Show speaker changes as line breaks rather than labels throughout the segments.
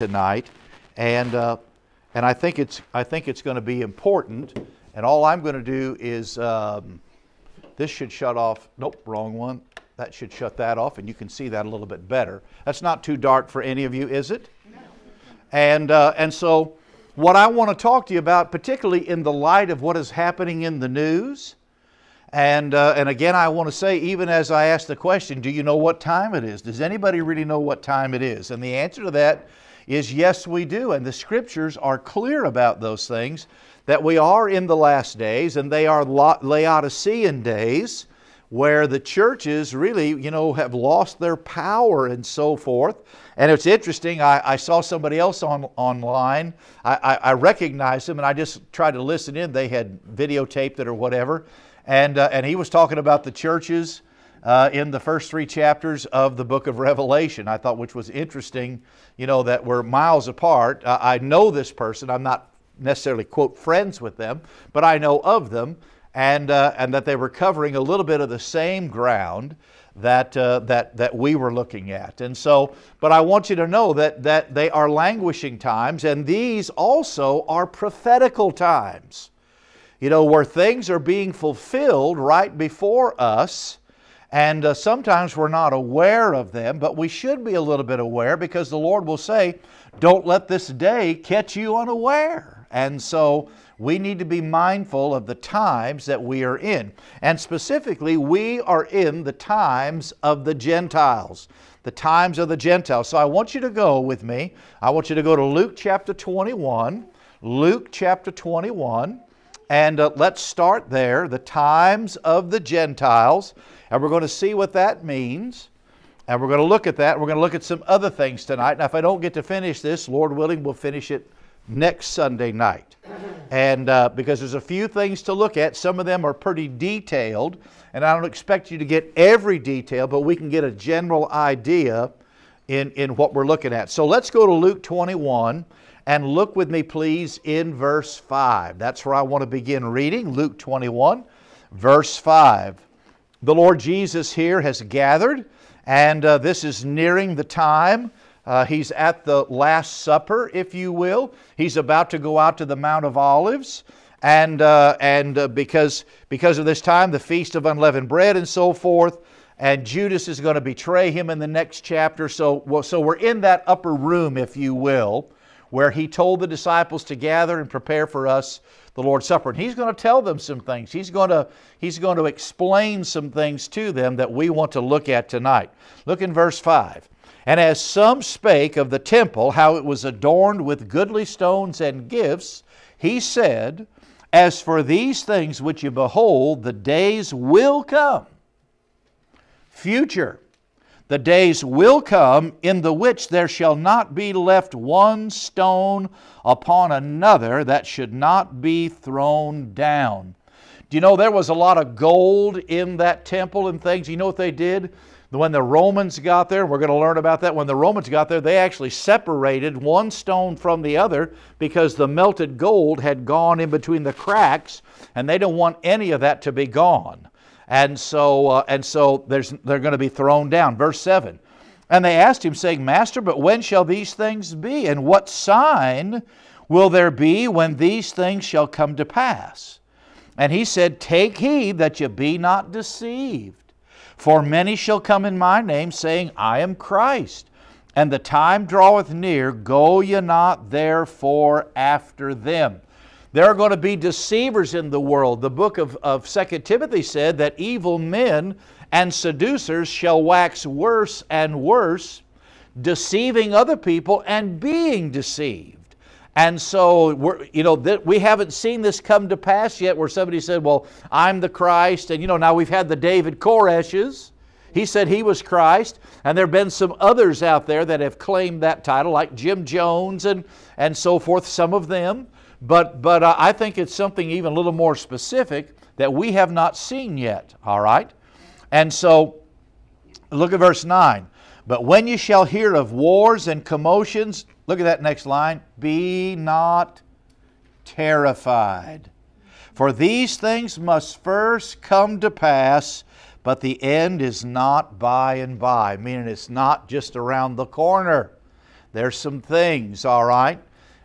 tonight, and uh, and I think it's I think it's going to be important. And all I'm going to do is um, this should shut off. Nope, wrong one. That should shut that off, and you can see that a little bit better. That's not too dark for any of you, is it? No. And uh, and so what I want to talk to you about, particularly in the light of what is happening in the news. And, uh, and again, I want to say, even as I ask the question, do you know what time it is? Does anybody really know what time it is? And the answer to that is yes, we do. And the scriptures are clear about those things that we are in the last days and they are Laodicean days where the churches really, you know, have lost their power and so forth. And it's interesting, I, I saw somebody else on, online. I, I, I recognized him and I just tried to listen in. They had videotaped it or whatever. And, uh, and he was talking about the churches uh, in the first three chapters of the book of Revelation. I thought, which was interesting, you know, that we're miles apart. Uh, I know this person. I'm not necessarily, quote, friends with them, but I know of them, and, uh, and that they were covering a little bit of the same ground that, uh, that, that we were looking at. And so, but I want you to know that, that they are languishing times, and these also are prophetical times, you know, where things are being fulfilled right before us and uh, sometimes we're not aware of them, but we should be a little bit aware because the Lord will say, Don't let this day catch you unaware. And so we need to be mindful of the times that we are in. And specifically, we are in the times of the Gentiles. The times of the Gentiles. So I want you to go with me. I want you to go to Luke chapter 21. Luke chapter 21. And uh, let's start there. The times of the Gentiles. And we're going to see what that means. And we're going to look at that. We're going to look at some other things tonight. Now, if I don't get to finish this, Lord willing, we'll finish it next Sunday night. And uh, because there's a few things to look at, some of them are pretty detailed. And I don't expect you to get every detail, but we can get a general idea in, in what we're looking at. So let's go to Luke 21 and look with me, please, in verse 5. That's where I want to begin reading Luke 21, verse 5. The Lord Jesus here has gathered, and uh, this is nearing the time. Uh, he's at the Last Supper, if you will. He's about to go out to the Mount of Olives. And, uh, and uh, because, because of this time, the Feast of Unleavened Bread and so forth, and Judas is going to betray him in the next chapter. So, well, so we're in that upper room, if you will, where he told the disciples to gather and prepare for us the Lord's Supper. And he's going to tell them some things. He's going, to, he's going to explain some things to them that we want to look at tonight. Look in verse 5. And as some spake of the temple, how it was adorned with goodly stones and gifts, he said, As for these things which you behold, the days will come. Future the days will come in the which there shall not be left one stone upon another that should not be thrown down. Do you know there was a lot of gold in that temple and things? You know what they did? When the Romans got there, we're going to learn about that, when the Romans got there, they actually separated one stone from the other because the melted gold had gone in between the cracks and they don't want any of that to be gone. And so, uh, and so they're going to be thrown down. Verse 7. And they asked him, saying, Master, but when shall these things be? And what sign will there be when these things shall come to pass? And he said, Take heed that you be not deceived. For many shall come in my name, saying, I am Christ. And the time draweth near, go ye not therefore after them. There are going to be deceivers in the world. The book of, of 2 Timothy said that evil men and seducers shall wax worse and worse, deceiving other people and being deceived. And so, we're, you know, th- we haven't seen this come to pass yet where somebody said, Well, I'm the Christ. And, you know, now we've had the David Koreshes. He said he was Christ. And there have been some others out there that have claimed that title, like Jim Jones and, and so forth, some of them. But, but uh, I think it's something even a little more specific that we have not seen yet, all right? And so look at verse 9. But when you shall hear of wars and commotions, look at that next line, be not terrified. For these things must first come to pass, but the end is not by and by, meaning it's not just around the corner. There's some things, all right?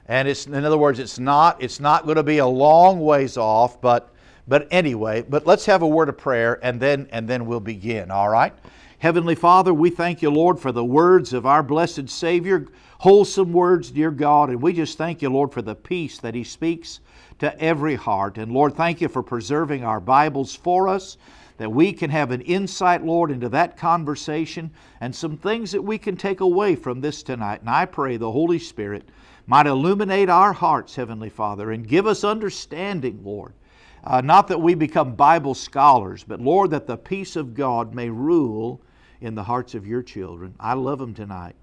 And it's, in other words, it's not, it's not going to be a long ways off, but, but anyway, but let's have a word of prayer and then, and then we'll begin, all right? Heavenly Father, we thank you, Lord, for the words of our blessed Savior, wholesome words, dear God. And we just thank you, Lord, for the peace that He speaks to every heart. And Lord, thank you for preserving our Bibles for us, that we can have an insight, Lord, into that conversation and some things that we can take away from this tonight. And I pray the Holy Spirit might illuminate our hearts, Heavenly Father, and give us understanding, Lord. Uh, not that we become Bible scholars, but Lord, that the peace of God may rule in the hearts of your children. I love them tonight.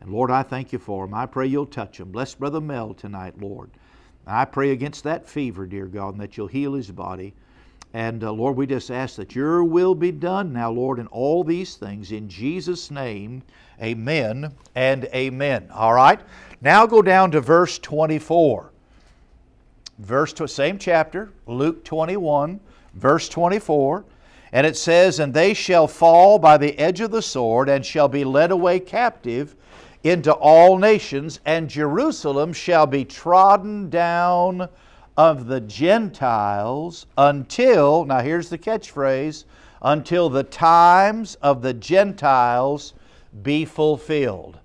And Lord, I thank you for them. I pray you'll touch them. Bless Brother Mel tonight, Lord. I pray against that fever, dear God, and that you'll heal his body. And uh, Lord, we just ask that your will be done now, Lord, in all these things. In Jesus' name, Amen and amen. All right. Now go down to verse 24. Verse same chapter, Luke 21, verse 24. And it says, And they shall fall by the edge of the sword, and shall be led away captive into all nations, and Jerusalem shall be trodden down of the Gentiles until, now here's the catchphrase, until the times of the Gentiles be fulfilled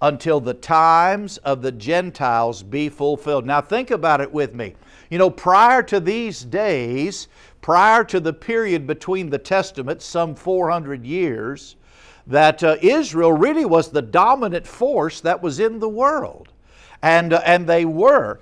until the times of the Gentiles be fulfilled. Now, think about it with me. You know, prior to these days, prior to the period between the Testaments, some 400 years, that uh, Israel really was the dominant force that was in the world. And, uh, and they were.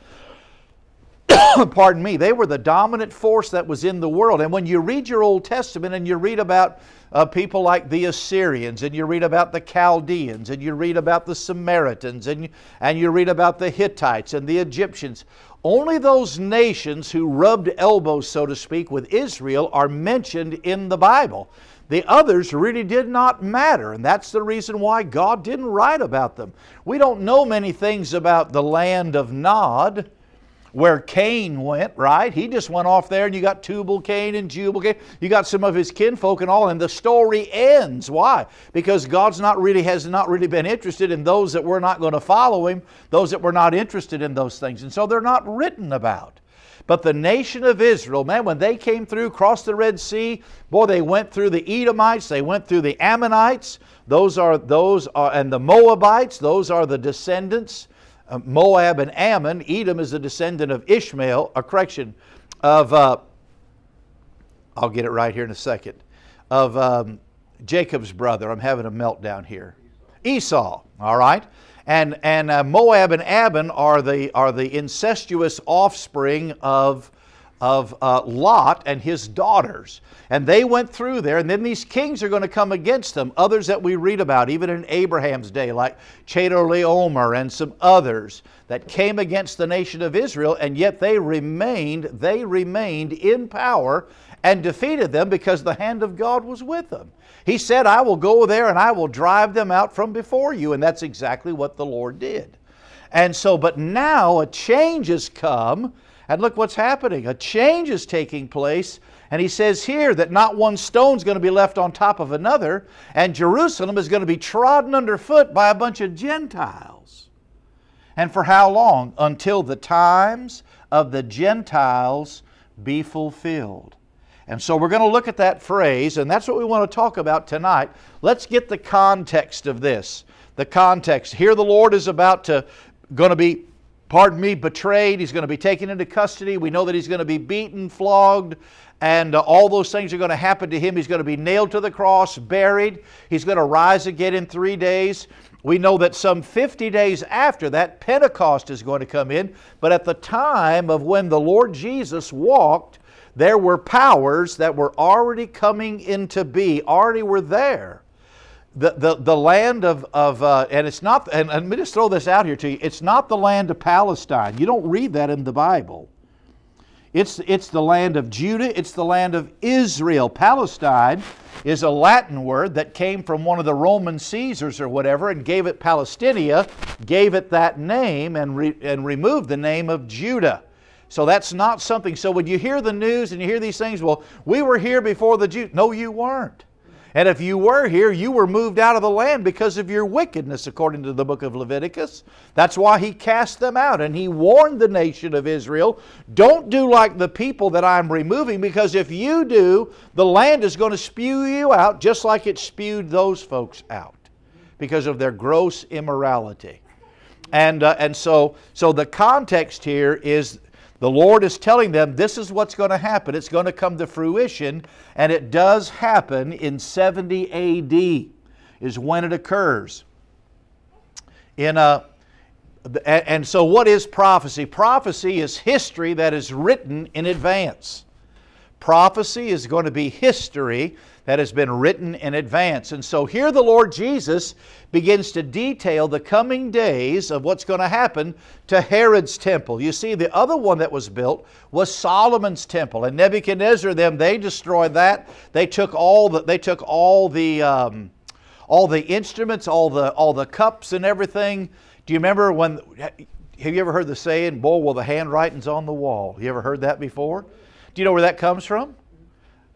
pardon me, they were the dominant force that was in the world. And when you read your Old Testament and you read about uh, people like the Assyrians, and you read about the Chaldeans, and you read about the Samaritans, and, and you read about the Hittites and the Egyptians. Only those nations who rubbed elbows, so to speak, with Israel are mentioned in the Bible. The others really did not matter, and that's the reason why God didn't write about them. We don't know many things about the land of Nod where Cain went, right? He just went off there and you got Tubal Cain and Jubal Cain. You got some of his kinfolk and all, and the story ends. Why? Because God's not really has not really been interested in those that were not going to follow him, those that were not interested in those things. And so they're not written about. But the nation of Israel, man, when they came through, crossed the Red Sea, boy, they went through the Edomites, they went through the Ammonites, those are those are and the Moabites, those are the descendants uh, Moab and Ammon. Edom is a descendant of Ishmael, a correction, of, uh, I'll get it right here in a second, of um, Jacob's brother. I'm having a meltdown here. Esau, all right? And, and uh, Moab and Ammon are the, are the incestuous offspring of, of uh, Lot and his daughters. And they went through there, and then these kings are going to come against them, others that we read about, even in Abraham's day, like Chedorlaomer and some others that came against the nation of Israel, and yet they remained, they remained in power and defeated them because the hand of God was with them. He said, I will go there and I will drive them out from before you. And that's exactly what the Lord did. And so, but now a change has come. And look what's happening. A change is taking place and he says here that not one stone's going to be left on top of another, and Jerusalem is going to be trodden underfoot by a bunch of Gentiles. And for how long? Until the times of the Gentiles be fulfilled. And so we're going to look at that phrase, and that's what we want to talk about tonight. Let's get the context of this. The context. Here the Lord is about to going to be pardon me betrayed he's going to be taken into custody we know that he's going to be beaten flogged and uh, all those things are going to happen to him. He's going to be nailed to the cross, buried. He's going to rise again in three days. We know that some 50 days after that, Pentecost is going to come in. But at the time of when the Lord Jesus walked, there were powers that were already coming into be, already were there. The, the, the land of, of uh, and it's not, and, and let me just throw this out here to you, it's not the land of Palestine. You don't read that in the Bible. It's, it's the land of Judah, it's the land of Israel. Palestine is a Latin word that came from one of the Roman Caesars or whatever and gave it Palestinia, gave it that name, and, re, and removed the name of Judah. So that's not something. So when you hear the news and you hear these things, well, we were here before the Jews. No, you weren't. And if you were here, you were moved out of the land because of your wickedness, according to the book of Leviticus. That's why he cast them out. And he warned the nation of Israel don't do like the people that I'm removing, because if you do, the land is going to spew you out just like it spewed those folks out because of their gross immorality. And, uh, and so, so the context here is the Lord is telling them this is what's going to happen. It's going to come to fruition, and it does happen in 70 AD, is when it occurs. In uh, a, and so, what is prophecy? Prophecy is history that is written in advance. Prophecy is going to be history that has been written in advance. And so here the Lord Jesus begins to detail the coming days of what's going to happen to Herod's temple. You see, the other one that was built was Solomon's temple, and Nebuchadnezzar them they destroyed that. They took all the they took all the um, all the instruments, all the all the cups and everything. Do you remember when? Have you ever heard the saying, "Boy, well the handwriting's on the wall"? You ever heard that before? Do you know where that comes from?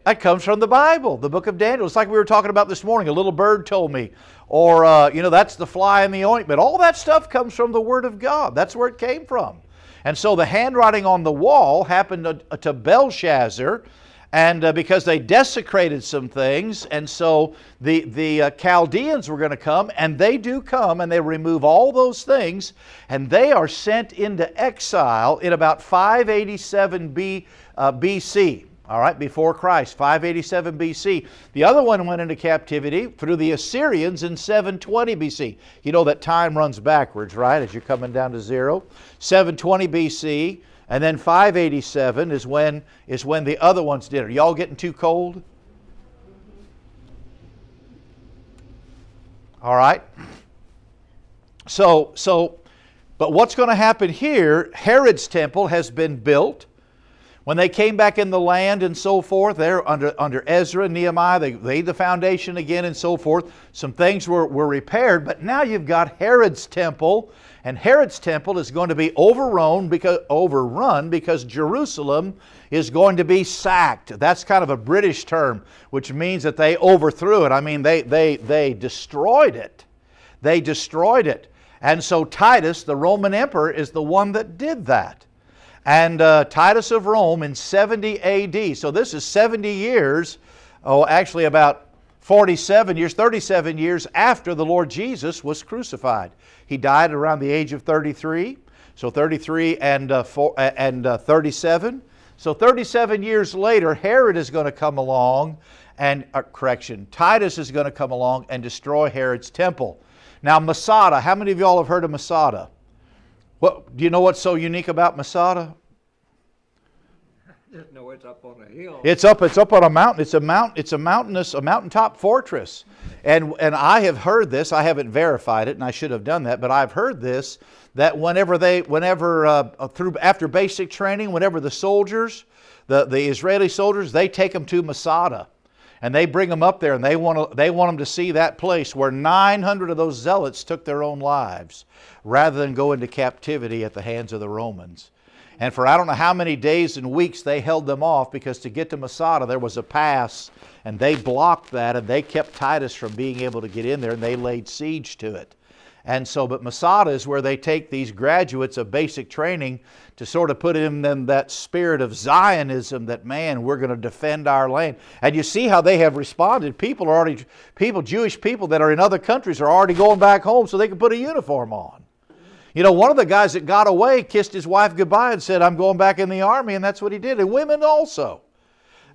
That comes from the Bible, the book of Daniel. It's like we were talking about this morning. A little bird told me, or, uh, you know, that's the fly in the ointment. All that stuff comes from the Word of God. That's where it came from. And so the handwriting on the wall happened to, uh, to Belshazzar, and uh, because they desecrated some things, and so the, the uh, Chaldeans were going to come, and they do come, and they remove all those things, and they are sent into exile in about 587 B, uh, BC all right, before Christ, 587 BC. The other one went into captivity through the Assyrians in 720 BC. You know that time runs backwards, right, as you're coming down to zero. 720 BC, and then 587 is when, is when the other ones did it. Y'all getting too cold? All right? So, so but what's going to happen here, Herod's temple has been built when they came back in the land and so forth, there under, under Ezra and Nehemiah, they laid the foundation again and so forth. Some things were, were repaired, but now you've got Herod's temple, and Herod's temple is going to be overrun because, overrun because Jerusalem is going to be sacked. That's kind of a British term, which means that they overthrew it. I mean, they, they, they destroyed it. They destroyed it. And so Titus, the Roman emperor, is the one that did that and uh, Titus of Rome in 70 AD. So this is 70 years, oh, actually about 47 years, 37 years after the Lord Jesus was crucified. He died around the age of 33. So 33 and, uh, four, uh, and uh, 37. So 37 years later, Herod is going to come along and, uh, correction, Titus is going to come along and destroy Herod's temple. Now, Masada, how many of y'all have heard of Masada? What, do you know what's so unique about Masada? No, it's up on a hill. It's up. It's up on a mountain. It's a mountain. It's a mountainous, a mountaintop fortress, and and I have heard this. I haven't verified it, and I should have done that. But I've heard this that whenever they, whenever uh, uh through after basic training, whenever the soldiers, the the Israeli soldiers, they take them to Masada and they bring them up there and they want, to, they want them to see that place where 900 of those zealots took their own lives rather than go into captivity at the hands of the Romans. And for I don't know how many days and weeks they held them off because to get to Masada there was a pass and they blocked that and they kept Titus from being able to get in there and they laid siege to it. And so, but Masada is where they take these graduates of basic training to sort of put in them that spirit of Zionism that, man, we're going to defend our land. And you see how they have responded. People are already, people, Jewish people that are in other countries are already going back home so they can put a uniform on. You know, one of the guys that got away kissed his wife goodbye and said, I'm going back in the army, and that's what he did. And women also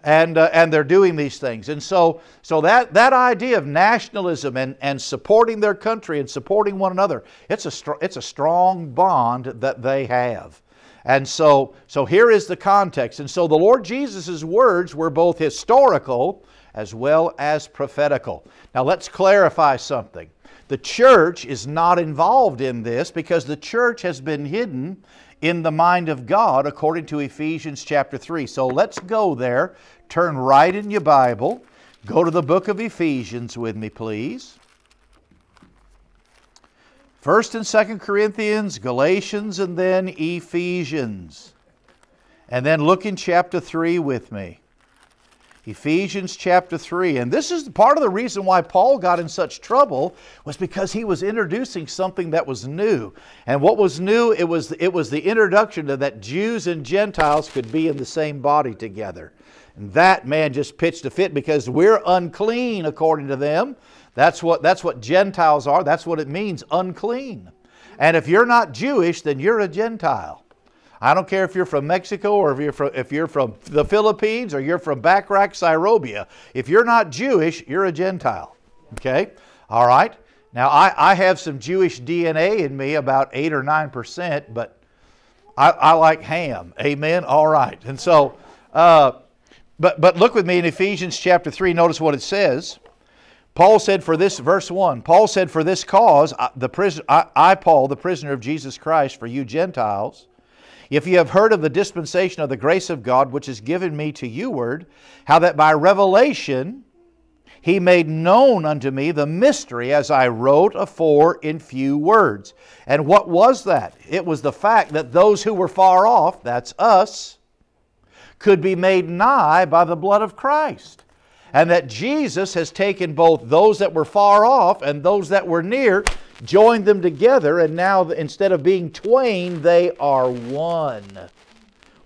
and, uh, and they're doing these things. And so, so that, that idea of nationalism and, and supporting their country and supporting one another, it's a, str- it's a strong bond that they have. And so, so here is the context. And so the Lord Jesus' words were both historical as well as prophetical. Now let's clarify something. The church is not involved in this because the church has been hidden in the mind of God according to Ephesians chapter 3. So let's go there Turn right in your Bible. Go to the book of Ephesians with me, please. 1st and 2nd Corinthians, Galatians, and then Ephesians. And then look in chapter 3 with me. Ephesians chapter 3. And this is part of the reason why Paul got in such trouble was because he was introducing something that was new. And what was new, it was, it was the introduction that Jews and Gentiles could be in the same body together. And that man just pitched a fit because we're unclean according to them. That's what, that's what Gentiles are. That's what it means, unclean. And if you're not Jewish, then you're a Gentile. I don't care if you're from Mexico or if you're from, if you're from the Philippines or you're from Backrack, Syrobia. If you're not Jewish, you're a Gentile. Okay? All right? Now, I, I have some Jewish DNA in me, about 8 or 9%, but I, I like ham. Amen? All right. And so, uh, but, but look with me in Ephesians chapter 3, notice what it says. Paul said, For this, verse 1, Paul said, For this cause, I, the prison, I, I, Paul, the prisoner of Jesus Christ, for you Gentiles, if you have heard of the dispensation of the grace of God which is given me to you word, how that by revelation he made known unto me the mystery as I wrote afore in few words. And what was that? It was the fact that those who were far off, that's us, could be made nigh by the blood of Christ. And that Jesus has taken both those that were far off and those that were near, joined them together, and now instead of being twain, they are one.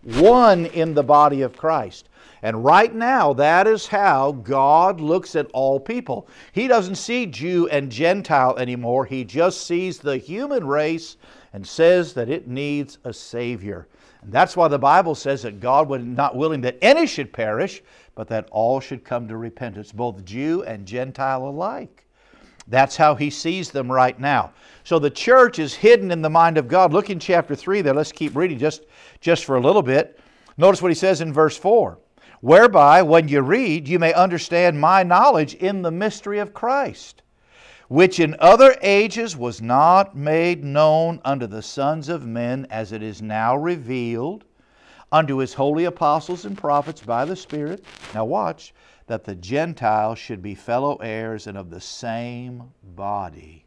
One in the body of Christ. And right now, that is how God looks at all people. He doesn't see Jew and Gentile anymore. He just sees the human race and says that it needs a Savior. That's why the Bible says that God was not willing that any should perish, but that all should come to repentance, both Jew and Gentile alike. That's how he sees them right now. So the church is hidden in the mind of God. Look in chapter 3 there. Let's keep reading just, just for a little bit. Notice what he says in verse 4 Whereby, when you read, you may understand my knowledge in the mystery of Christ which in other ages was not made known unto the sons of men as it is now revealed unto his holy apostles and prophets by the Spirit. Now watch, that the Gentiles should be fellow heirs and of the same body,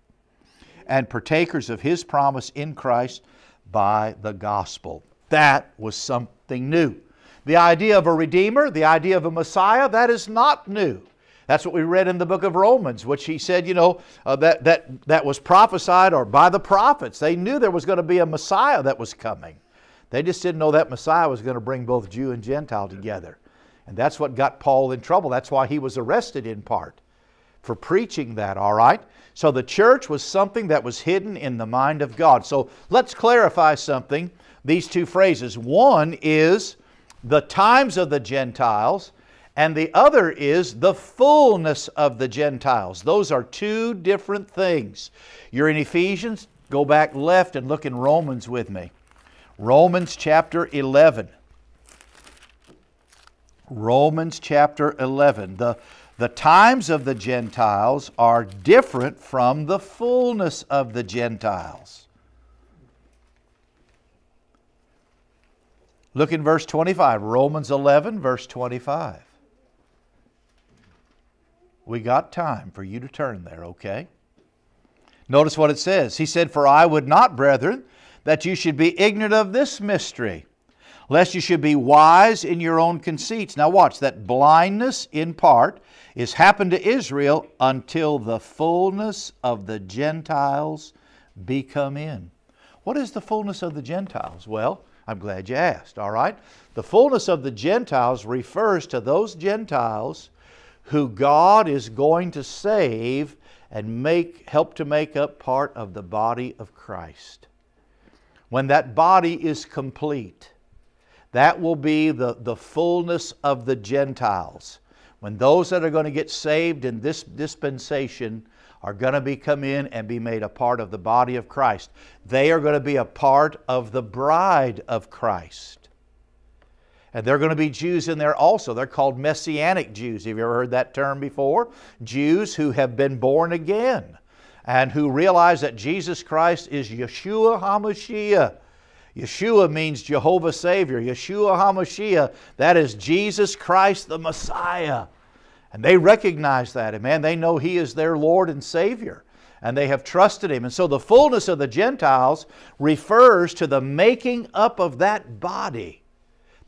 and partakers of his promise in Christ by the gospel. That was something new. The idea of a Redeemer, the idea of a Messiah, that is not new. That's what we read in the book of Romans, which he said, you know, uh, that, that, that was prophesied or by the prophets. They knew there was going to be a Messiah that was coming. They just didn't know that Messiah was going to bring both Jew and Gentile together. And that's what got Paul in trouble. That's why he was arrested in part for preaching that, all right? So the church was something that was hidden in the mind of God. So let's clarify something these two phrases. One is the times of the Gentiles, and the other is the fullness of the Gentiles. Those are two different things. You're in Ephesians, go back left and look in Romans with me. Romans chapter 11. Romans chapter 11. The, the times of the Gentiles are different from the fullness of the Gentiles. Look in verse 25, Romans 11, verse 25. We got time for you to turn there, okay? Notice what it says. He said, For I would not, brethren, that you should be ignorant of this mystery, lest you should be wise in your own conceits. Now, watch that blindness in part is happened to Israel until the fullness of the Gentiles be come in. What is the fullness of the Gentiles? Well, I'm glad you asked, all right? The fullness of the Gentiles refers to those Gentiles who God is going to save and make, help to make up part of the body of Christ. When that body is complete, that will be the, the fullness of the Gentiles. When those that are going to get saved in this dispensation are going to be come in and be made a part of the body of Christ. They are going to be a part of the bride of Christ. And there are going to be Jews in there also. They're called Messianic Jews. Have you ever heard that term before? Jews who have been born again and who realize that Jesus Christ is Yeshua HaMashiach. Yeshua means Jehovah Savior. Yeshua HaMashiach, that is Jesus Christ the Messiah. And they recognize that. And man, they know He is their Lord and Savior. And they have trusted Him. And so the fullness of the Gentiles refers to the making up of that body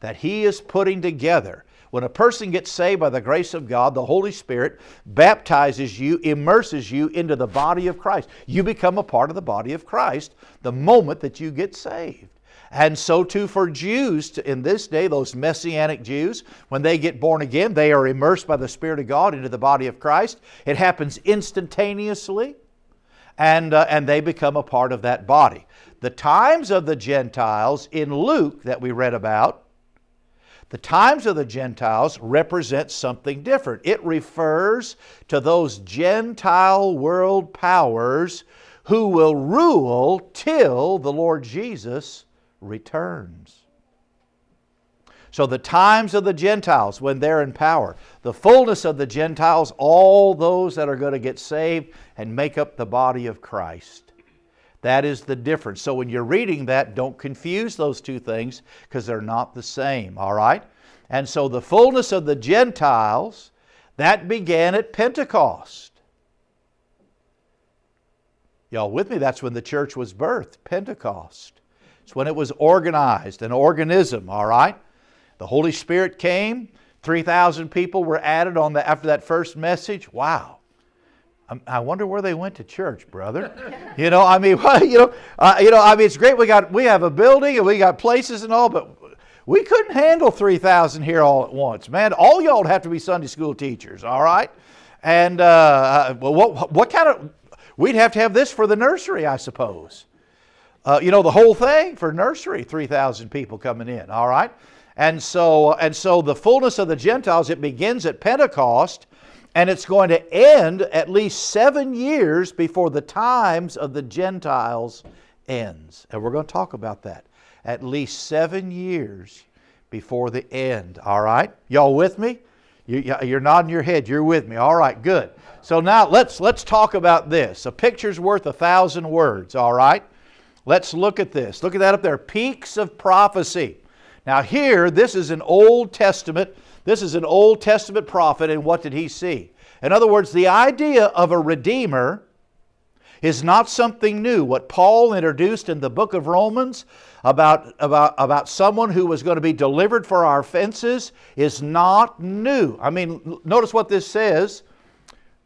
that He is putting together. When a person gets saved by the grace of God, the Holy Spirit baptizes you, immerses you into the body of Christ. You become a part of the body of Christ the moment that you get saved. And so too for Jews in this day, those Messianic Jews, when they get born again, they are immersed by the Spirit of God into the body of Christ. It happens instantaneously, and, uh, and they become a part of that body. The times of the Gentiles in Luke that we read about the times of the Gentiles represent something different. It refers to those Gentile world powers who will rule till the Lord Jesus returns. So the times of the Gentiles when they're in power, the fullness of the Gentiles, all those that are going to get saved and make up the body of Christ. That is the difference. So when you're reading that, don't confuse those two things because they're not the same, all right? And so the fullness of the Gentiles, that began at Pentecost. Y'all with me? That's when the church was birthed, Pentecost. It's when it was organized, an organism, all right? The Holy Spirit came, 3,000 people were added on the, after that first message. Wow. Um, I wonder where they went to church, brother. You know, I mean, well, you know, uh, you know, I mean, it's great. We got we have a building and we got places and all, but we couldn't handle three thousand here all at once, man. All y'all would have to be Sunday school teachers, all right? And uh, uh well, what, what kind of we'd have to have this for the nursery, I suppose. Uh, you know, the whole thing for nursery, three thousand people coming in, all right? And so and so, the fullness of the Gentiles it begins at Pentecost and it's going to end at least seven years before the times of the Gentiles ends. And we're going to talk about that. At least seven years before the end. All right? Y'all with me? You, are nodding your head. You're with me. All right, good. So now let's, let's talk about this. A picture's worth a thousand words, all right? Let's look at this. Look at that up there. Peaks of prophecy. Now, here, this is an Old Testament this is an Old Testament prophet, and what did he see? In other words, the idea of a redeemer is not something new. What Paul introduced in the book of Romans about, about, about someone who was going to be delivered for our offenses is not new. I mean, notice what this says.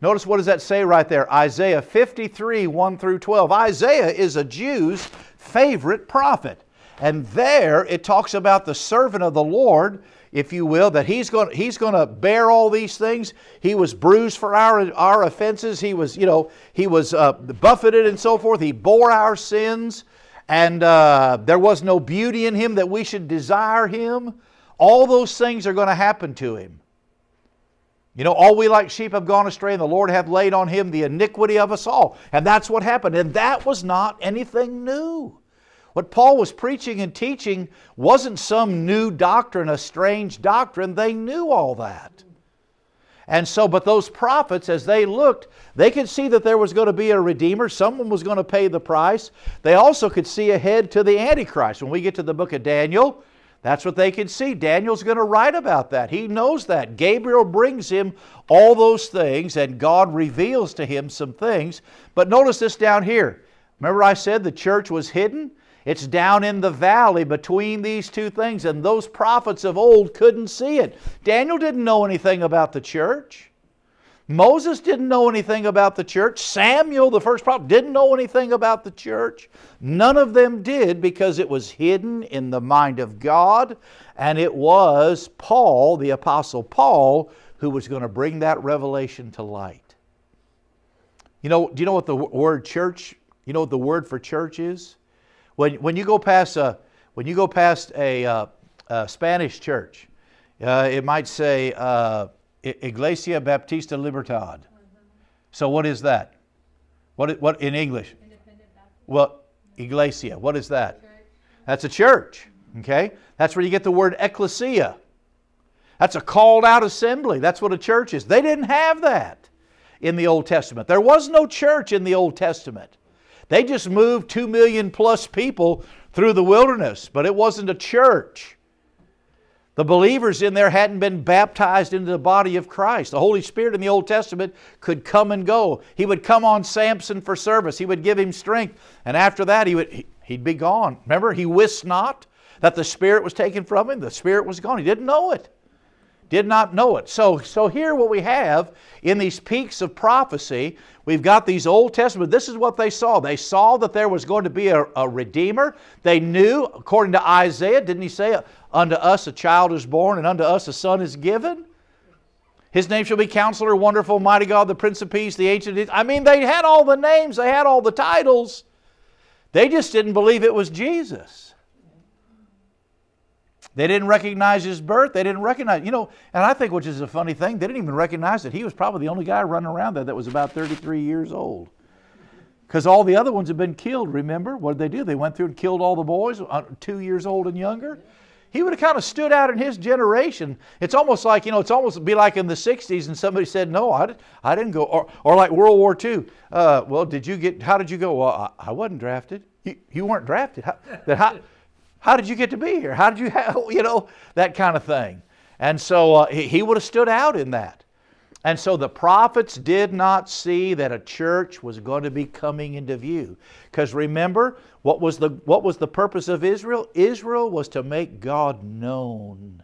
Notice what does that say right there? Isaiah 53, 1 through 12. Isaiah is a Jew's favorite prophet. And there it talks about the servant of the Lord if you will, that he's going he's going to bear all these things. He was bruised for our our offenses. He was you know he was uh, buffeted and so forth. He bore our sins, and uh, there was no beauty in him that we should desire him. All those things are going to happen to him. You know, all we like sheep have gone astray, and the Lord hath laid on him the iniquity of us all. And that's what happened. And that was not anything new. What Paul was preaching and teaching wasn't some new doctrine, a strange doctrine. They knew all that. And so, but those prophets, as they looked, they could see that there was going to be a Redeemer. Someone was going to pay the price. They also could see ahead to the Antichrist. When we get to the book of Daniel, that's what they could see. Daniel's going to write about that. He knows that. Gabriel brings him all those things, and God reveals to him some things. But notice this down here. Remember, I said the church was hidden? It's down in the valley between these two things, and those prophets of old couldn't see it. Daniel didn't know anything about the church. Moses didn't know anything about the church. Samuel, the first prophet, didn't know anything about the church. None of them did because it was hidden in the mind of God, and it was Paul, the Apostle Paul, who was going to bring that revelation to light. You know, do you know what the word church, you know what the word for church is? When, when you go past a, when you go past a, uh, a Spanish church, uh, it might say uh, Iglesia Baptista Libertad. Mm-hmm. So what is that? What, what in English? Well, Iglesia. What is that? That's a church. Okay? That's where you get the word ecclesia. That's a called out assembly. That's what a church is. They didn't have that in the Old Testament. There was no church in the Old Testament. They just moved 2 million plus people through the wilderness, but it wasn't a church. The believers in there hadn't been baptized into the body of Christ. The Holy Spirit in the Old Testament could come and go. He would come on Samson for service. He would give him strength. And after that, he would, he'd be gone. Remember, he wist not that the Spirit was taken from him. The Spirit was gone. He didn't know it did not know it. So, so here what we have in these peaks of prophecy, we've got these Old Testament. This is what they saw. They saw that there was going to be a, a Redeemer. They knew, according to Isaiah, didn't he say, Unto us a child is born and unto us a son is given? His name shall be Counselor, Wonderful, Mighty God, the Prince of Peace, the Ancient. I mean, they had all the names, they had all the titles. They just didn't believe it was Jesus. They didn't recognize his birth. They didn't recognize, you know, and I think, which is a funny thing, they didn't even recognize that he was probably the only guy running around there that was about 33 years old. Because all the other ones had been killed, remember? What did they do? They went through and killed all the boys, uh, two years old and younger. He would have kind of stood out in his generation. It's almost like, you know, it's almost be like in the 60s and somebody said, no, I, did, I didn't go. Or, or like World War II. Uh, well, did you get, how did you go? Well, I, I wasn't drafted. You, you weren't drafted. How, that, how, how did you get to be here? How did you have, you know, that kind of thing. And so uh, he, he would have stood out in that. And so the prophets did not see that a church was going to be coming into view. Because remember, what was, the, what was the purpose of Israel? Israel was to make God known.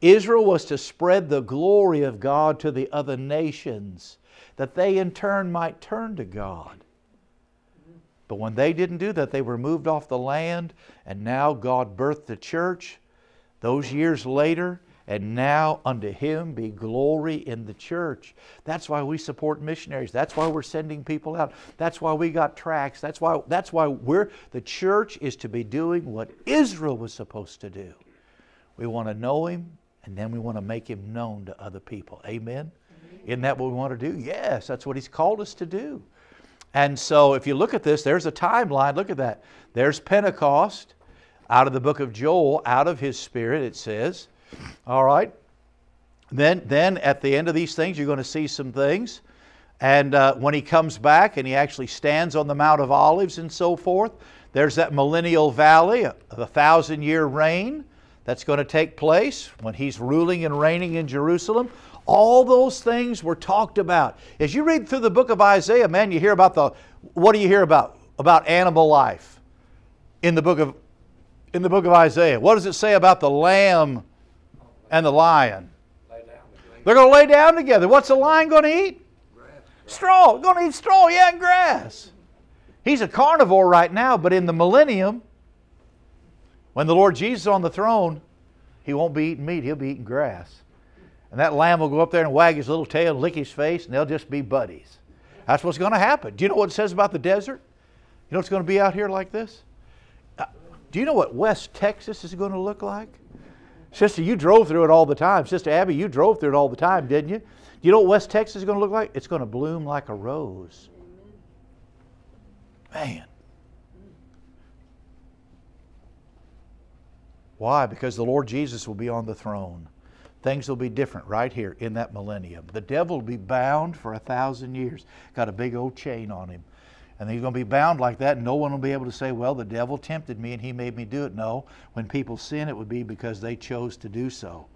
Israel was to spread the glory of God to the other nations, that they in turn might turn to God. But when they didn't do that, they were moved off the land, and now God birthed the church those years later, and now unto him be glory in the church. That's why we support missionaries. That's why we're sending people out. That's why we got tracts. That's why that's why we're the church is to be doing what Israel was supposed to do. We want to know him and then we want to make him known to other people. Amen. Amen. Isn't that what we want to do? Yes, that's what he's called us to do. And so if you look at this, there's a timeline. Look at that. There's Pentecost out of the book of Joel, out of his spirit, it says. All right. Then, then at the end of these things, you're going to see some things. And uh, when he comes back and he actually stands on the Mount of Olives and so forth, there's that millennial valley, uh, the thousand year reign that's going to take place when he's ruling and reigning in Jerusalem. All those things were talked about. As you read through the book of Isaiah, man, you hear about the, what do you hear about? About animal life in the book of, in the book of Isaiah. What does it say about the lamb and the lion? They're going to lay down together. What's the lion going to eat? Straw. Going to eat straw, yeah, and grass. He's a carnivore right now, but in the millennium, when the Lord Jesus is on the throne, he won't be eating meat, he'll be eating grass and that lamb will go up there and wag his little tail and lick his face, and they'll just be buddies. That's what's going to happen. Do you know what it says about the desert? You know it's going to be out here like this? Uh, do you know what West Texas is going to look like? Sister, you drove through it all the time. Sister Abby, you drove through it all the time, didn't you? Do you know what West Texas is going to look like? It's going to bloom like a rose. Man. Why? Because the Lord Jesus will be on the throne things will be different right here in that millennium. The devil will be bound for a thousand years, got a big old chain on him. And he's going to be bound like that, and no one will be able to say, Well, the devil tempted me and he made me do it. No, when people sin, it would be because they chose to do so.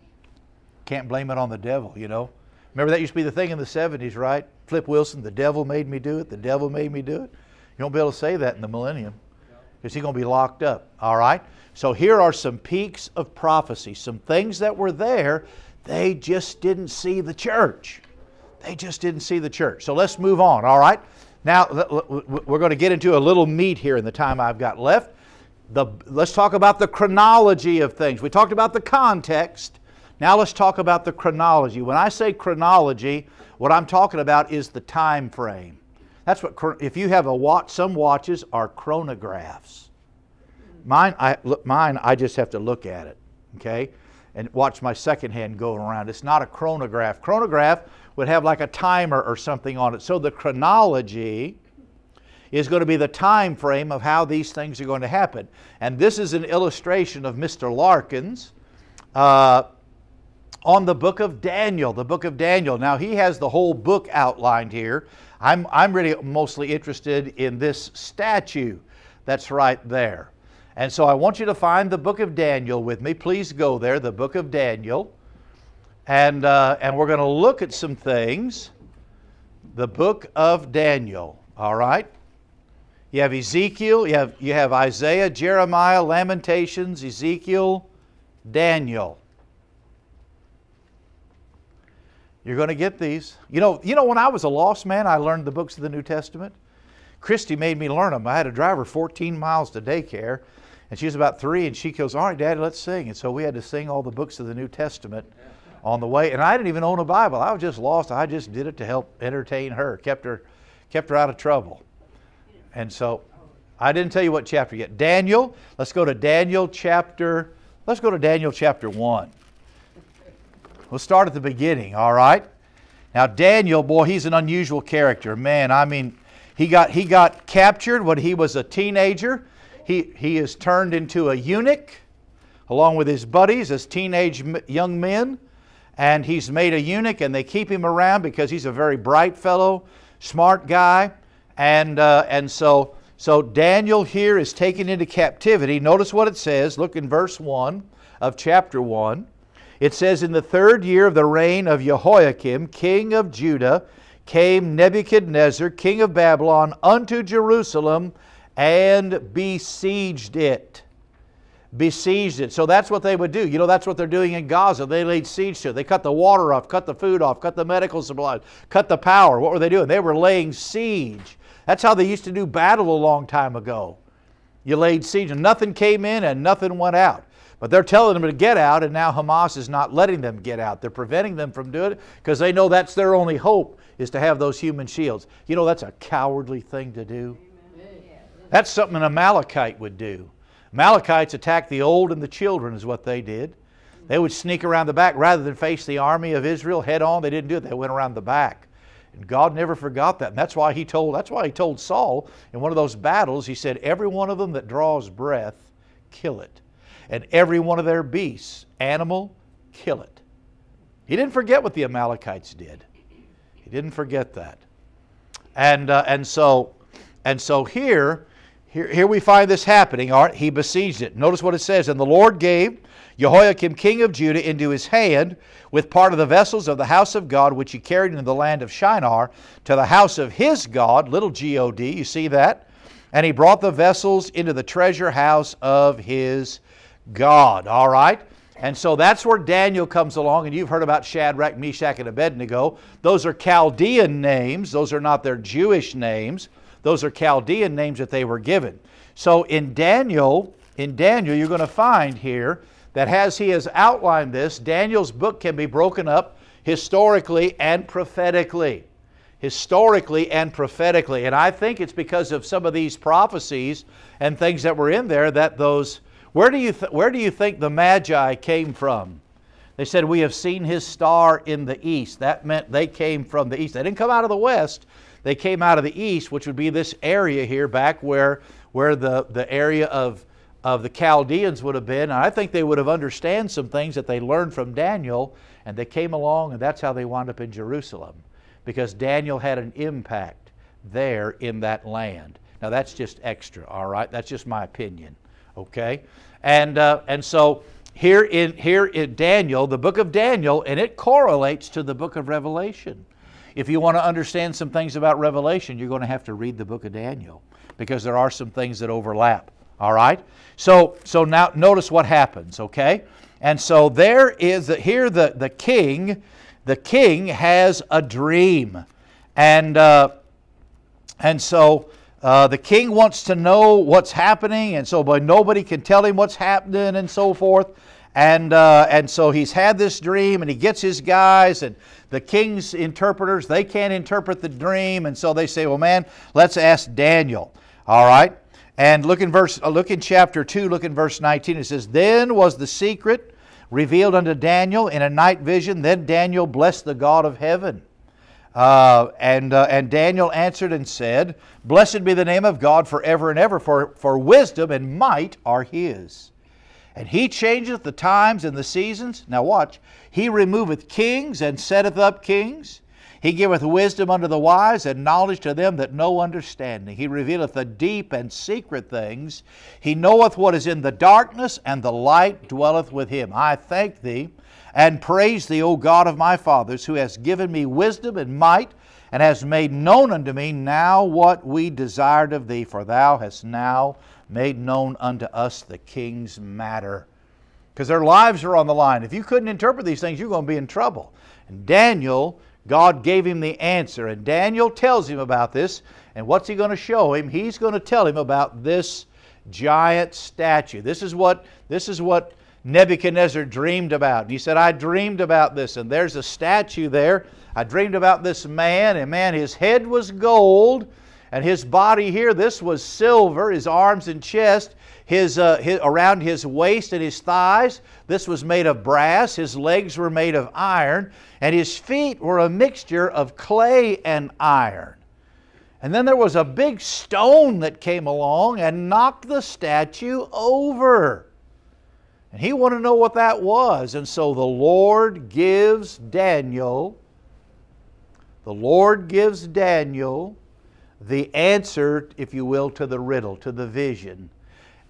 Can't blame it on the devil, you know. Remember that used to be the thing in the 70s, right? Flip Wilson, the devil made me do it, the devil made me do it. You won't be able to say that in the millennium. Is he going to be locked up. All right? So here are some peaks of prophecy, some things that were there. They just didn't see the church. They just didn't see the church. So let's move on, all right? Now, we're going to get into a little meat here in the time I've got left. The, let's talk about the chronology of things. We talked about the context. Now let's talk about the chronology. When I say chronology, what I'm talking about is the time frame. That's what, if you have a watch, some watches are chronographs. Mine, I, look, mine, I just have to look at it, okay? And watch my second hand go around. It's not a chronograph. Chronograph would have like a timer or something on it. So the chronology is going to be the time frame of how these things are going to happen. And this is an illustration of Mr. Larkin's uh, on the book of Daniel, the book of Daniel. Now he has the whole book outlined here, I'm, I'm really mostly interested in this statue that's right there. And so I want you to find the book of Daniel with me. Please go there, the book of Daniel. And, uh, and we're going to look at some things. The book of Daniel, all right? You have Ezekiel, you have, you have Isaiah, Jeremiah, Lamentations, Ezekiel, Daniel. You're going to get these. You know, you know, when I was a lost man, I learned the books of the New Testament. Christy made me learn them. I had to drive her 14 miles to daycare, and she was about three, and she goes, All right, Daddy, let's sing. And so we had to sing all the books of the New Testament on the way. And I didn't even own a Bible. I was just lost. I just did it to help entertain her, kept her, kept her out of trouble. And so I didn't tell you what chapter yet. Daniel, let's go to Daniel chapter, let's go to Daniel chapter 1. We'll start at the beginning, all right? Now, Daniel, boy, he's an unusual character. Man, I mean, he got, he got captured when he was a teenager. He, he is turned into a eunuch along with his buddies as teenage young men. And he's made a eunuch, and they keep him around because he's a very bright fellow, smart guy. And, uh, and so, so Daniel here is taken into captivity. Notice what it says. Look in verse 1 of chapter 1. It says, In the third year of the reign of Jehoiakim, king of Judah, came Nebuchadnezzar, king of Babylon, unto Jerusalem and besieged it. Besieged it. So that's what they would do. You know, that's what they're doing in Gaza. They laid siege to it. They cut the water off, cut the food off, cut the medical supplies, cut the power. What were they doing? They were laying siege. That's how they used to do battle a long time ago. You laid siege and nothing came in and nothing went out. But they're telling them to get out, and now Hamas is not letting them get out. They're preventing them from doing it because they know that's their only hope is to have those human shields. You know, that's a cowardly thing to do. That's something an Amalekite would do. Amalekites attacked the old and the children, is what they did. They would sneak around the back rather than face the army of Israel head on. They didn't do it, they went around the back. And God never forgot that. And that's why he told that's why he told Saul in one of those battles, he said, Every one of them that draws breath, kill it and every one of their beasts, animal, kill it. He didn't forget what the Amalekites did. He didn't forget that. And, uh, and so, and so here, here, here we find this happening. He besieged it. Notice what it says. And the Lord gave Jehoiakim king of Judah into his hand with part of the vessels of the house of God which he carried into the land of Shinar to the house of his God, little G-O-D, you see that? And he brought the vessels into the treasure house of his God. All right? And so that's where Daniel comes along, and you've heard about Shadrach, Meshach, and Abednego. Those are Chaldean names, those are not their Jewish names. Those are Chaldean names that they were given. So in Daniel, in Daniel, you're going to find here that as he has outlined this, Daniel's book can be broken up historically and prophetically. Historically and prophetically. And I think it's because of some of these prophecies and things that were in there that those where do you, th- where do you think the Magi came from? They said, We have seen his star in the east. That meant they came from the east. They didn't come out of the west, they came out of the east, which would be this area here back where, where the, the area of, of the Chaldeans would have been. And I think they would have understood some things that they learned from Daniel, and they came along, and that's how they wound up in Jerusalem, because Daniel had an impact there in that land. Now, that's just extra, all right? That's just my opinion. Okay? And, uh, and so here in, here in Daniel, the book of Daniel, and it correlates to the book of Revelation. If you want to understand some things about Revelation, you're going to have to read the book of Daniel because there are some things that overlap. All right? So, so now notice what happens, okay? And so there is, here the, the king, the king has a dream. And, uh, and so uh, the king wants to know what's happening, and so but nobody can tell him what's happening and so forth. And, uh, and so he's had this dream and he gets his guys and the king's interpreters, they can't interpret the dream. And so they say, well, man, let's ask Daniel. All right. And look in verse, uh, look in chapter 2, look in verse 19. It says, Then was the secret revealed unto Daniel in a night vision. Then Daniel blessed the God of heaven. Uh, and, uh, and Daniel answered and said, Blessed be the name of God forever and ever, for, for wisdom and might are his. And he changeth the times and the seasons. Now watch. He removeth kings and setteth up kings. He giveth wisdom unto the wise and knowledge to them that know understanding. He revealeth the deep and secret things. He knoweth what is in the darkness, and the light dwelleth with him. I thank thee and praise thee, O God of my fathers, who has given me wisdom and might, and has made known unto me now what we desired of thee, for thou hast now made known unto us the king's matter. Because their lives are on the line. If you couldn't interpret these things, you're going to be in trouble. And Daniel, God gave him the answer. And Daniel tells him about this. And what's he going to show him? He's going to tell him about this giant statue. This is what, this is what Nebuchadnezzar dreamed about. And he said, I dreamed about this, and there's a statue there. I dreamed about this man, and man, his head was gold, and his body here, this was silver, his arms and chest, his, uh, his, around his waist and his thighs, this was made of brass, his legs were made of iron, and his feet were a mixture of clay and iron. And then there was a big stone that came along and knocked the statue over. And he wanted to know what that was. And so the Lord gives Daniel, the Lord gives Daniel the answer, if you will, to the riddle, to the vision.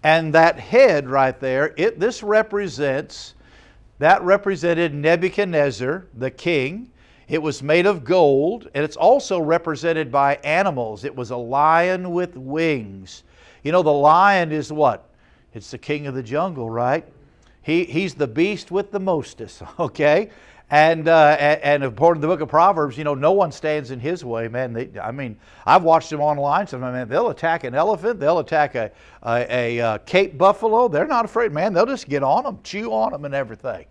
And that head right there, it, this represents, that represented Nebuchadnezzar, the king. It was made of gold, and it's also represented by animals. It was a lion with wings. You know, the lion is what? It's the king of the jungle, right? He, he's the beast with the mostest, okay? And, uh, and, and according to the book of Proverbs, you know, no one stands in his way, man. They, I mean, I've watched them online. So, man, they'll attack an elephant. They'll attack a, a, a, a uh, Cape buffalo. They're not afraid, man. They'll just get on them, chew on them and everything.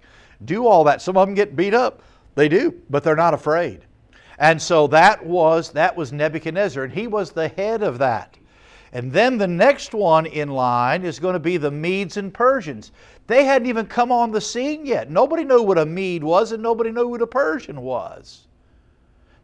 Do all that. Some of them get beat up. They do, but they're not afraid. And so that was, that was Nebuchadnezzar, and he was the head of that. And then the next one in line is going to be the Medes and Persians. They hadn't even come on the scene yet. Nobody knew what a Mede was and nobody knew what a Persian was.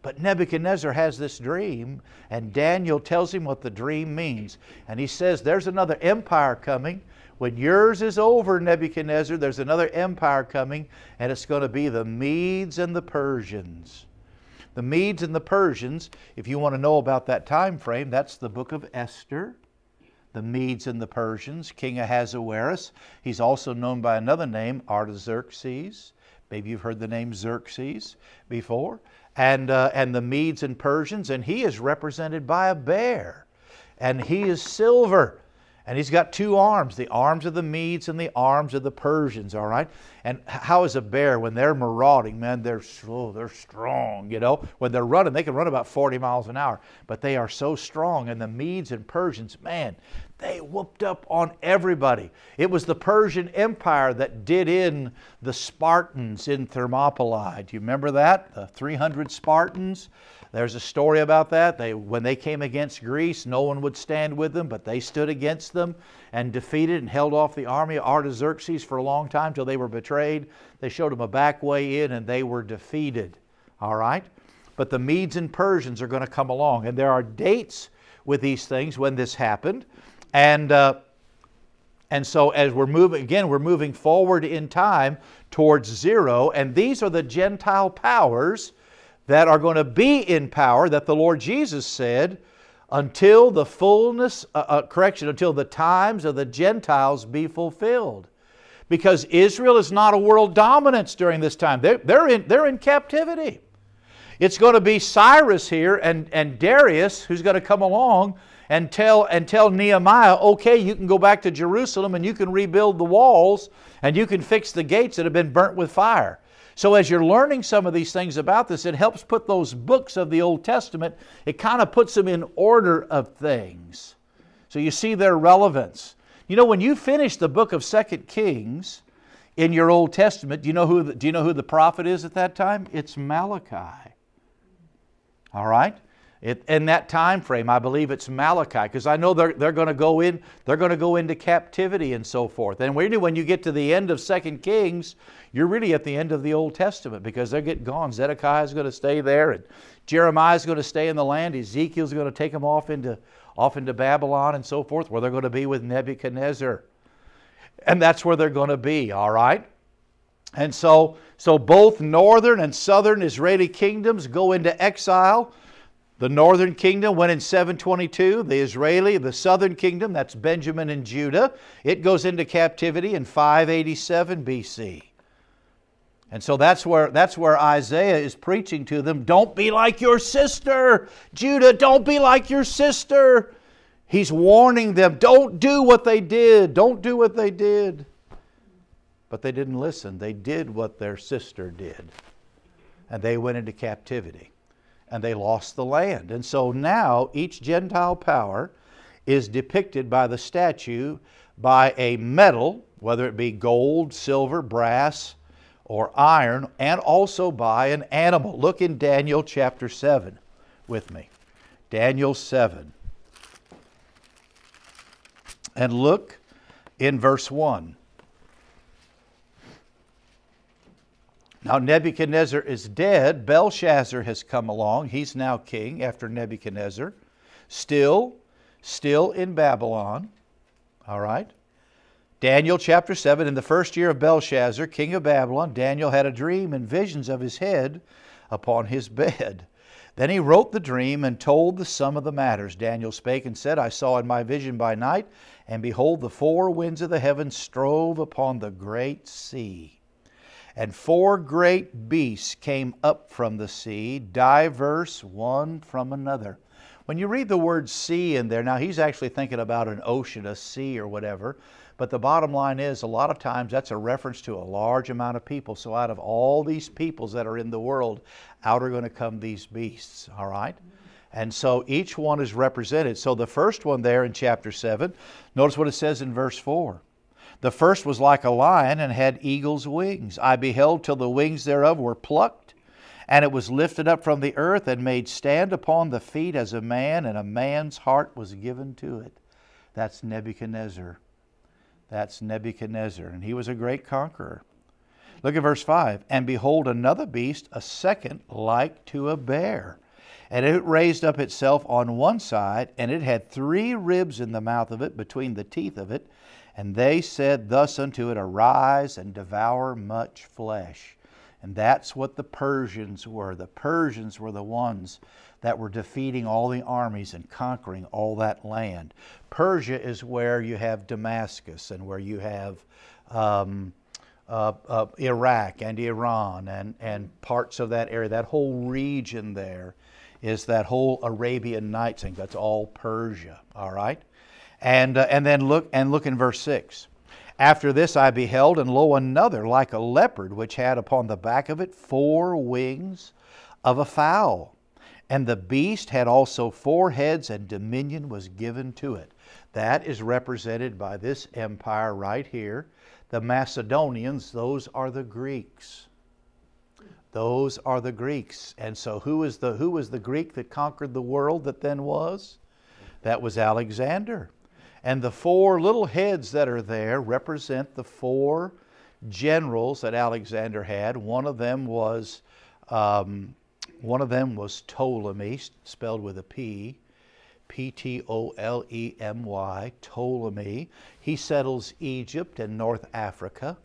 But Nebuchadnezzar has this dream, and Daniel tells him what the dream means. And he says, There's another empire coming. When yours is over, Nebuchadnezzar, there's another empire coming, and it's going to be the Medes and the Persians. The Medes and the Persians, if you want to know about that time frame, that's the book of Esther the Medes and the Persians, King Ahasuerus. He's also known by another name, Artaxerxes. Maybe you've heard the name Xerxes before. And, uh, and the Medes and Persians, and he is represented by a bear, and he is silver. And he's got two arms, the arms of the Medes and the arms of the Persians, all right? And how is a bear when they're marauding, man, they're slow, oh, they're strong, you know? When they're running, they can run about 40 miles an hour, but they are so strong. And the Medes and Persians, man, they whooped up on everybody. It was the Persian Empire that did in the Spartans in Thermopylae. Do you remember that? The 300 Spartans? There's a story about that. They, when they came against Greece, no one would stand with them, but they stood against them and defeated and held off the army of Artaxerxes for a long time till they were betrayed. They showed them a back way in and they were defeated. All right? But the Medes and Persians are going to come along. And there are dates with these things when this happened. And. Uh, and so as we're moving, again, we're moving forward in time towards zero, and these are the Gentile powers that are going to be in power that the Lord Jesus said until the fullness, uh, uh, correction, until the times of the Gentiles be fulfilled. Because Israel is not a world dominance during this time, they're, they're, in, they're in captivity. It's going to be Cyrus here and, and Darius who's going to come along and tell, and tell Nehemiah, okay, you can go back to Jerusalem and you can rebuild the walls and you can fix the gates that have been burnt with fire. So as you're learning some of these things about this, it helps put those books of the Old Testament, it kind of puts them in order of things. So you see their relevance. You know, when you finish the book of Second Kings in your Old Testament, do you know who the, do you know who the prophet is at that time? It's Malachi. All right? It, in that time frame i believe it's malachi because i know they're, they're going to go in they're going to go into captivity and so forth and really when you get to the end of second kings you're really at the end of the old testament because they are get gone zedekiah is going to stay there and jeremiah is going to stay in the land Ezekiel is going to take them off into off into babylon and so forth where they're going to be with nebuchadnezzar and that's where they're going to be all right and so so both northern and southern israeli kingdoms go into exile the northern kingdom went in 722, the Israeli, the southern kingdom, that's Benjamin and Judah, it goes into captivity in 587 BC. And so that's where, that's where Isaiah is preaching to them don't be like your sister, Judah, don't be like your sister. He's warning them don't do what they did, don't do what they did. But they didn't listen, they did what their sister did, and they went into captivity and they lost the land. And so now each Gentile power is depicted by the statue by a metal, whether it be gold, silver, brass, or iron, and also by an animal. Look in Daniel chapter 7 with me. Daniel 7. And look in verse 1. Now Nebuchadnezzar is dead. Belshazzar has come along. He's now king after Nebuchadnezzar. Still, still in Babylon. All right. Daniel chapter 7 In the first year of Belshazzar, king of Babylon, Daniel had a dream and visions of his head upon his bed. Then he wrote the dream and told the sum of the matters. Daniel spake and said, I saw in my vision by night, and behold, the four winds of the heaven strove upon the great sea. And four great beasts came up from the sea, diverse one from another. When you read the word sea in there, now he's actually thinking about an ocean, a sea, or whatever. But the bottom line is, a lot of times that's a reference to a large amount of people. So out of all these peoples that are in the world, out are going to come these beasts, all right? And so each one is represented. So the first one there in chapter 7, notice what it says in verse 4. The first was like a lion and had eagle's wings. I beheld till the wings thereof were plucked, and it was lifted up from the earth and made stand upon the feet as a man, and a man's heart was given to it. That's Nebuchadnezzar. That's Nebuchadnezzar. And he was a great conqueror. Look at verse 5. And behold, another beast, a second, like to a bear. And it raised up itself on one side, and it had three ribs in the mouth of it, between the teeth of it, and they said thus unto it, Arise and devour much flesh. And that's what the Persians were. The Persians were the ones that were defeating all the armies and conquering all that land. Persia is where you have Damascus and where you have um, uh, uh, Iraq and Iran and, and parts of that area. That whole region there is that whole Arabian Nights thing. That's all Persia, all right? And, uh, and then look and look in verse 6. After this I beheld, and lo, another like a leopard, which had upon the back of it four wings of a fowl. And the beast had also four heads, and dominion was given to it. That is represented by this empire right here. The Macedonians, those are the Greeks. Those are the Greeks. And so who is the who was the Greek that conquered the world that then was? That was Alexander. And the four little heads that are there represent the four generals that Alexander had. One of them was um, one of them was Ptolemy, spelled with a P, P T O L E M Y, Ptolemy. He settles Egypt and North Africa.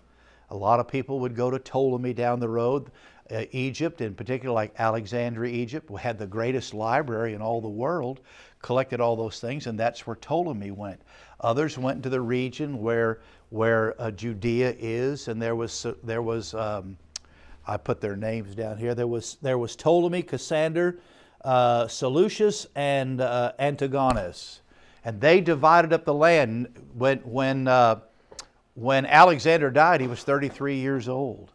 A lot of people would go to Ptolemy down the road. Uh, Egypt, in particular, like Alexandria, Egypt, had the greatest library in all the world collected all those things, and that's where Ptolemy went. Others went into the region where where uh, Judea is, and there was uh, there was um, I put their names down here. There was there was Ptolemy, Cassander, uh, Seleucus, and uh, Antigonus, and they divided up the land when when uh, when Alexander died. He was 33 years old.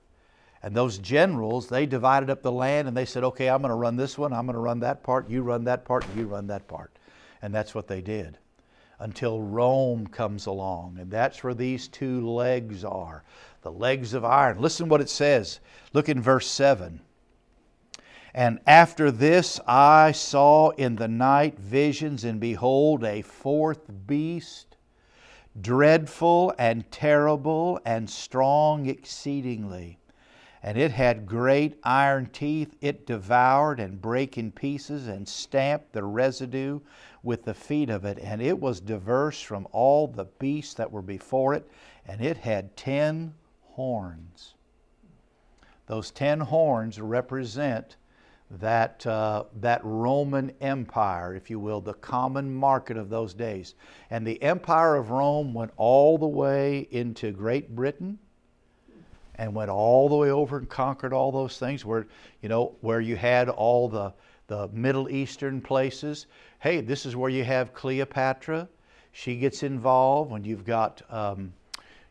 And those generals, they divided up the land and they said, okay, I'm going to run this one, I'm going to run that part, you run that part, you run that part. And that's what they did until Rome comes along. And that's where these two legs are the legs of iron. Listen what it says. Look in verse 7. And after this I saw in the night visions, and behold, a fourth beast, dreadful and terrible and strong exceedingly. And it had great iron teeth, it devoured and brake in pieces and stamped the residue with the feet of it, and it was diverse from all the beasts that were before it, and it had ten horns. Those ten horns represent that, uh, that Roman Empire, if you will, the common market of those days. And the Empire of Rome went all the way into Great Britain and went all the way over and conquered all those things where, you know, where you had all the, the Middle Eastern places. Hey, this is where you have Cleopatra. She gets involved when you've got, um,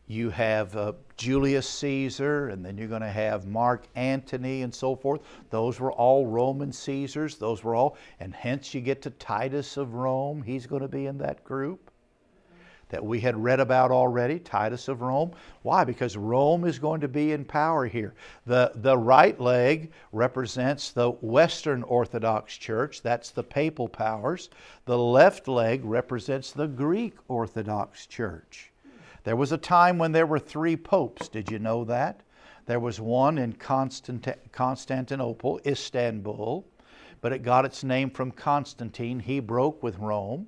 you have uh, Julius Caesar, and then you're going to have Mark Antony and so forth. Those were all Roman Caesars. Those were all, and hence you get to Titus of Rome. He's going to be in that group that we had read about already, Titus of Rome. Why? Because Rome is going to be in power here. The, the right leg represents the Western Orthodox Church, that's the papal powers. The left leg represents the Greek Orthodox Church. There was a time when there were three popes. Did you know that? There was one in Constant- Constantinople, Istanbul, but it got its name from Constantine. He broke with Rome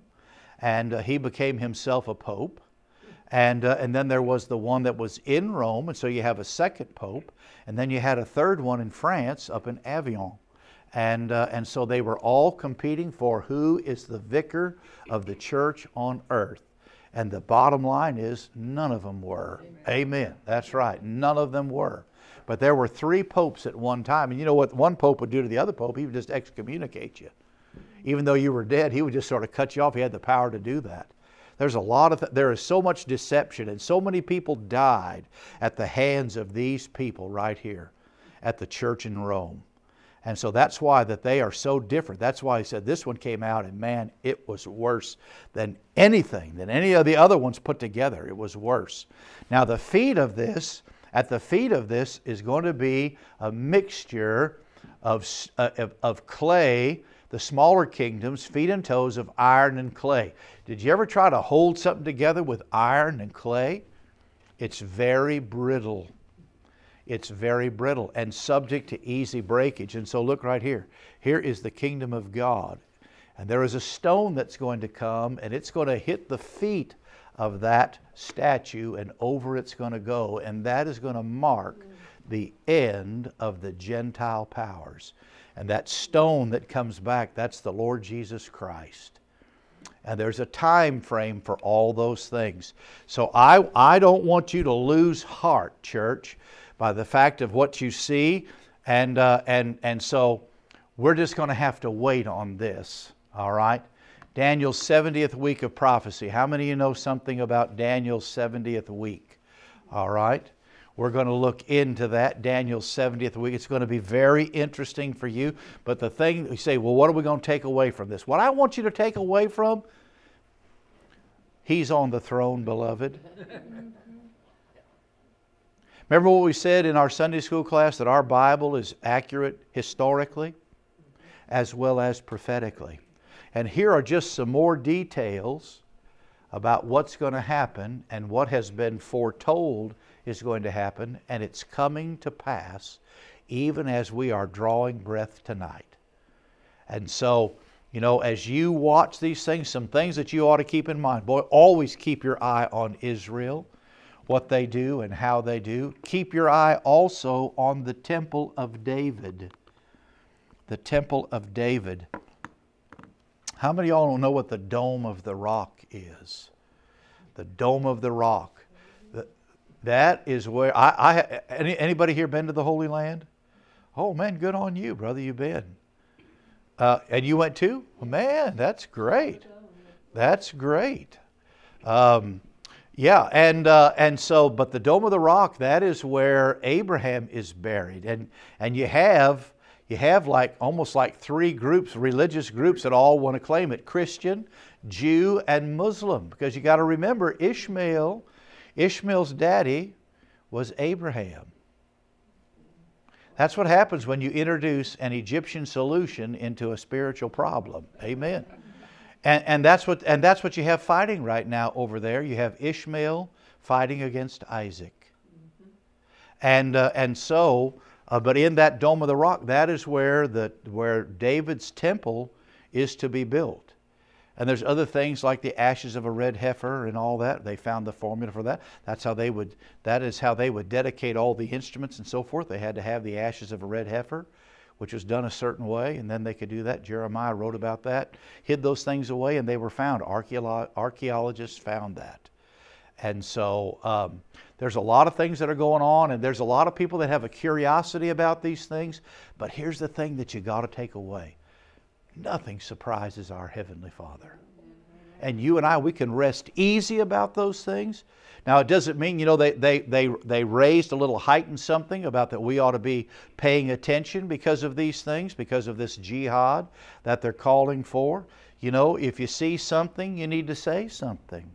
and uh, he became himself a pope. And, uh, and then there was the one that was in Rome, and so you have a second pope. And then you had a third one in France up in Avignon. And, uh, and so they were all competing for who is the vicar of the church on earth. And the bottom line is none of them were. Amen. Amen. That's right. None of them were. But there were three popes at one time. And you know what one pope would do to the other pope? He would just excommunicate you even though you were dead, he would just sort of cut you off. He had the power to do that. There's a lot of, th- there is so much deception, and so many people died at the hands of these people right here at the church in Rome. And so that's why that they are so different. That's why he said this one came out and man, it was worse than anything, than any of the other ones put together. It was worse. Now the feet of this, at the feet of this is going to be a mixture of, uh, of, of clay the smaller kingdoms, feet and toes of iron and clay. Did you ever try to hold something together with iron and clay? It's very brittle. It's very brittle and subject to easy breakage. And so look right here. Here is the kingdom of God. And there is a stone that's going to come and it's going to hit the feet of that statue and over it's going to go. And that is going to mark the end of the Gentile powers. And that stone that comes back, that's the Lord Jesus Christ. And there's a time frame for all those things. So I, I don't want you to lose heart, church, by the fact of what you see. And, uh, and, and so we're just going to have to wait on this, all right? Daniel's 70th week of prophecy. How many of you know something about Daniel's 70th week? All right? We're going to look into that, Daniel's 70th week. It's going to be very interesting for you. But the thing, you say, well, what are we going to take away from this? What I want you to take away from, he's on the throne, beloved. Remember what we said in our Sunday school class that our Bible is accurate historically as well as prophetically. And here are just some more details about what's going to happen and what has been foretold is going to happen, and it's coming to pass even as we are drawing breath tonight. And so, you know, as you watch these things, some things that you ought to keep in mind. Boy, always keep your eye on Israel, what they do and how they do. Keep your eye also on the temple of David. The temple of David. How many of y'all know what the Dome of the Rock is? The Dome of the Rock. That is where I, I any, anybody here been to the Holy Land? Oh man, good on you, brother. You've been. Uh, and you went too? Man, that's great. That's great. Um, yeah, and uh, and so, but the Dome of the Rock, that is where Abraham is buried, and and you have you have like almost like three groups, religious groups that all want to claim it: Christian, Jew, and Muslim, because you got to remember Ishmael Ishmael's daddy was Abraham. That's what happens when you introduce an Egyptian solution into a spiritual problem. Amen. And, and, that's what, and that's what you have fighting right now over there. You have Ishmael fighting against Isaac. And, uh, and so, uh, but in that Dome of the Rock, that is where, the, where David's temple is to be built. And there's other things like the ashes of a red heifer and all that. They found the formula for that. That's how they would, that is how they would dedicate all the instruments and so forth. They had to have the ashes of a red heifer, which was done a certain way, and then they could do that. Jeremiah wrote about that, hid those things away, and they were found. archaeologists found that. And so um, there's a lot of things that are going on, and there's a lot of people that have a curiosity about these things. But here's the thing that you got to take away Nothing surprises our Heavenly Father. And you and I, we can rest easy about those things. Now, it doesn't mean, you know, they, they, they, they raised a little heightened something about that we ought to be paying attention because of these things, because of this jihad that they're calling for. You know, if you see something, you need to say something.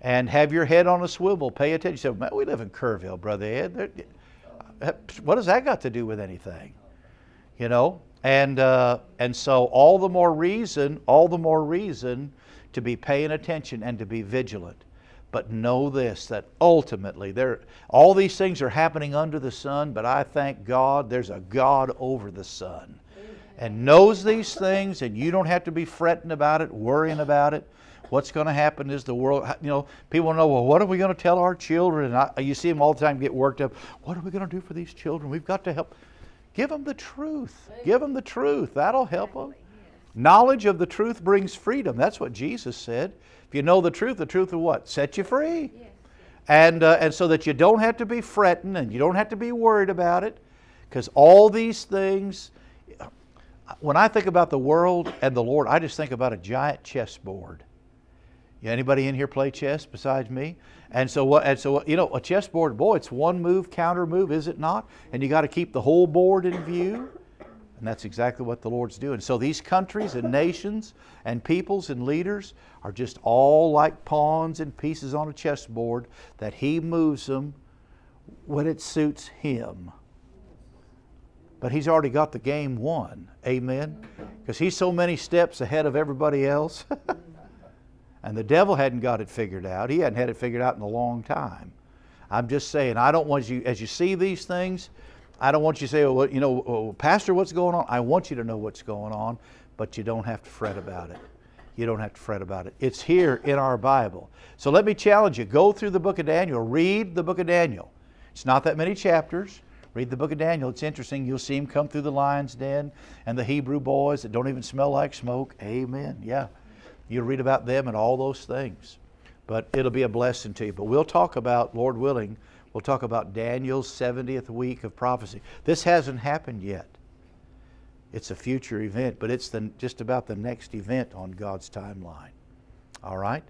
And have your head on a swivel. Pay attention. Say, we live in Kerrville, Brother Ed. What has that got to do with anything? You know, and, uh, and so, all the more reason, all the more reason to be paying attention and to be vigilant. But know this that ultimately, there, all these things are happening under the sun, but I thank God there's a God over the sun and knows these things, and you don't have to be fretting about it, worrying about it. What's going to happen is the world, you know, people know, well, what are we going to tell our children? And I, you see them all the time get worked up. What are we going to do for these children? We've got to help. Give them the truth. Give them the truth. That'll help them. Knowledge of the truth brings freedom. That's what Jesus said. If you know the truth, the truth will what? Set you free. And, uh, and so that you don't have to be fretting and you don't have to be worried about it because all these things, when I think about the world and the Lord, I just think about a giant chessboard. Anybody in here play chess besides me? And so what? And so you know, a chessboard, boy, it's one move, counter move, is it not? And you got to keep the whole board in view. And that's exactly what the Lord's doing. So these countries and nations and peoples and leaders are just all like pawns and pieces on a chessboard that He moves them when it suits Him. But He's already got the game won. Amen? Because He's so many steps ahead of everybody else. And the devil hadn't got it figured out. He hadn't had it figured out in a long time. I'm just saying, I don't want you, as you see these things, I don't want you to say, oh, well, you know, well, oh, Pastor, what's going on? I want you to know what's going on, but you don't have to fret about it. You don't have to fret about it. It's here in our Bible. So let me challenge you go through the book of Daniel, read the book of Daniel. It's not that many chapters. Read the book of Daniel. It's interesting. You'll see him come through the lion's den and the Hebrew boys that don't even smell like smoke. Amen. Yeah. You'll read about them and all those things. But it'll be a blessing to you. But we'll talk about, Lord willing, we'll talk about Daniel's 70th week of prophecy. This hasn't happened yet. It's a future event, but it's the, just about the next event on God's timeline. All right?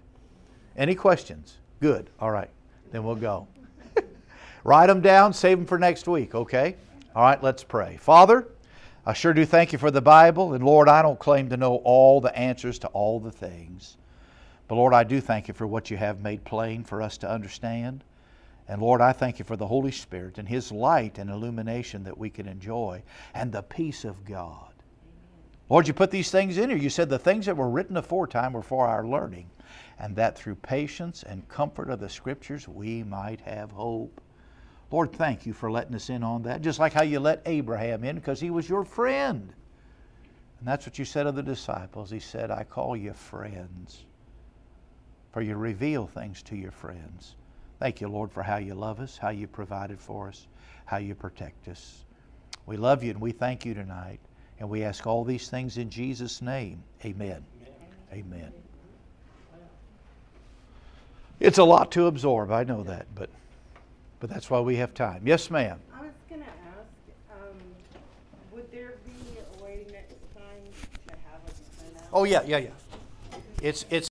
Any questions? Good. All right. Then we'll go. Write them down, save them for next week, okay? All right, let's pray. Father, I sure do thank you for the Bible. And Lord, I don't claim to know all the answers to all the things. But Lord, I do thank you for what you have made plain for us to understand. And Lord, I thank you for the Holy Spirit and His light and illumination that we can enjoy and the peace of God. Lord, you put these things in here. You said the things that were written aforetime were for our learning, and that through patience and comfort of the Scriptures we might have hope. Lord, thank you for letting us in on that, just like how you let Abraham in because he was your friend. And that's what you said of the disciples. He said, I call you friends, for you reveal things to your friends. Thank you, Lord, for how you love us, how you provided for us, how you protect us. We love you and we thank you tonight. And we ask all these things in Jesus' name. Amen. Amen. Amen. It's a lot to absorb, I know that, but but that's why we have time. Yes, ma'am. I was going to ask, um, would there be a way next time to have a Oh, yeah, yeah, yeah. It's, it's